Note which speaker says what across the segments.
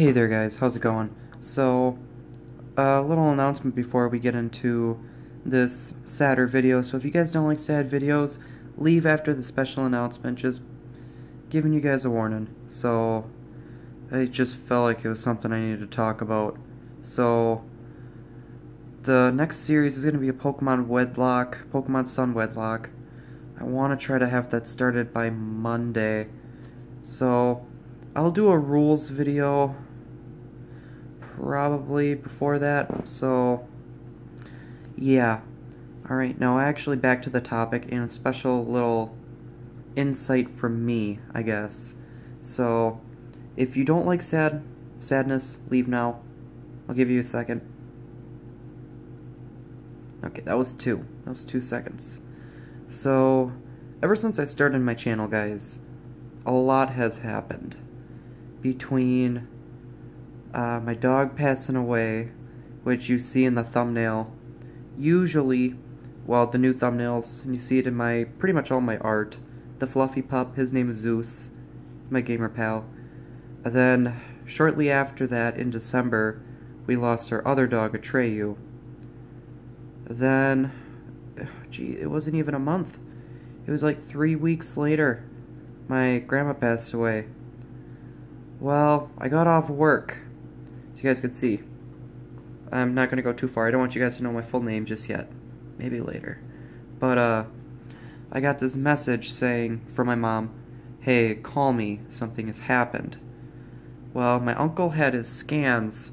Speaker 1: Hey there guys, how's it going? So, a little announcement before we get into this sadder video. So if you guys don't like sad videos, leave after the special announcement, just giving you guys a warning. So, I just felt like it was something I needed to talk about. So, the next series is going to be a Pokemon Wedlocke, Pokemon Sun Wedlocke. I want to try to have that started by Monday. So, I'll do a rules video probably before that. So, yeah. Alright, now actually back to the topic and a special little insight from me, I guess. So, if you don't like sad sadness, leave now. I'll give you a second. Okay, that was two. That was two seconds. So, ever since I started my channel, guys, a lot has happened. Between uh, my dog passing away, which you see in the thumbnail, usually, well, the new thumbnails, and you see it in my, pretty much all my art, the fluffy pup, his name is Zeus, my gamer pal. And then, shortly after that, in December, we lost our other dog, Atreyu. Then, gee, it wasn't even a month. It was like three weeks later. My grandma passed away. Well, I got off work. You guys could see. I'm not going to go too far. I don't want you guys to know my full name just yet. Maybe later. But, uh, I got this message saying from my mom, Hey, call me. Something has happened. Well, my uncle had his scans,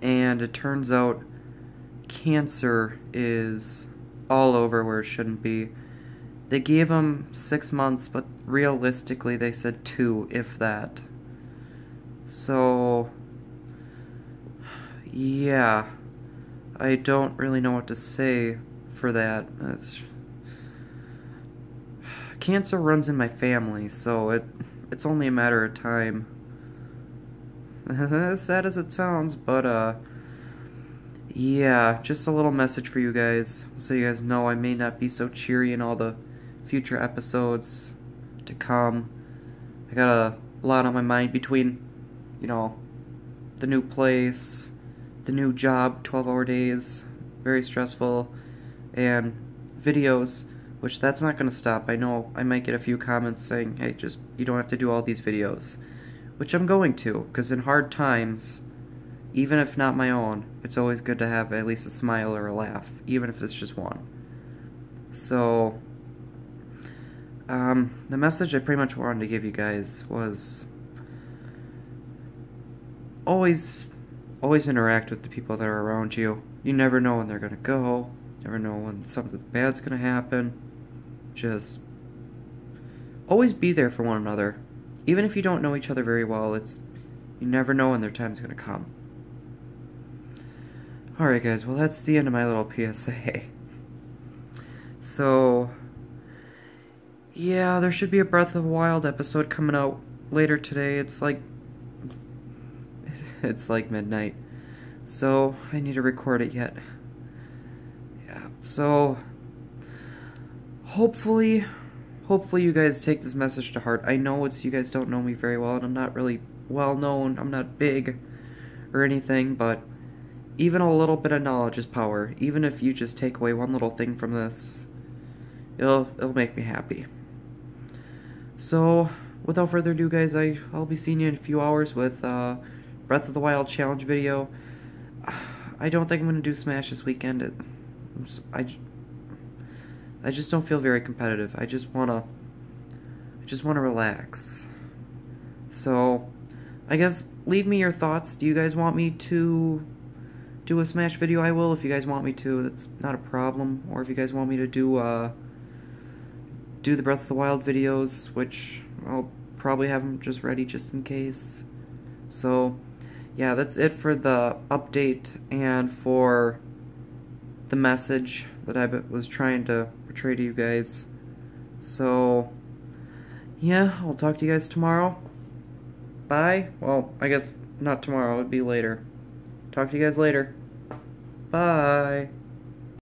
Speaker 1: and it turns out cancer is all over where it shouldn't be. They gave him six months, but realistically, they said two, if that. So, yeah, I don't really know what to say for that. It's, cancer runs in my family, so it it's only a matter of time. as sad as it sounds, but uh yeah, just a little message for you guys, so you guys know I may not be so cheery in all the future episodes to come. I got a lot on my mind between, you know, the new place, the new job, 12 hour days, very stressful, and videos, which that's not going to stop. I know I might get a few comments saying, hey, just, you don't have to do all these videos, which I'm going to, because in hard times, even if not my own, it's always good to have at least a smile or a laugh, even if it's just one. So, um, the message I pretty much wanted to give you guys was always, always interact with the people that are around you. You never know when they're gonna go. Never know when something bad's gonna happen. Just always be there for one another, even if you don't know each other very well. It's you never know when their time's gonna come. Alright guys, well that's the end of my little PSA. So, yeah, there should be a Breath of the Wild episode coming out later today. It's like, it's like midnight. So, I need to record it yet. Yeah, so, hopefully, hopefully you guys take this message to heart. I know it's, you guys don't know me very well, and I'm not really well known. I'm not big or anything, but even a little bit of knowledge is power. Even if you just take away one little thing from this, it'll it'll make me happy. So, without further ado, guys, I I'll be seeing you in a few hours with uh, Breath of the Wild challenge video. I don't think I'm gonna do Smash this weekend. It, I I just don't feel very competitive. I just wanna I just wanna relax. So, I guess leave me your thoughts. Do you guys want me to do a Smash video, I will. If you guys want me to, that's not a problem. Or if you guys want me to do, uh, do the Breath of the Wild videos, which I'll probably have them just ready just in case. So, yeah, that's it for the update and for the message that I was trying to portray to you guys. So, yeah, I'll talk to you guys tomorrow. Bye. Well, I guess not tomorrow, it would be later. Talk to you guys later. Bye.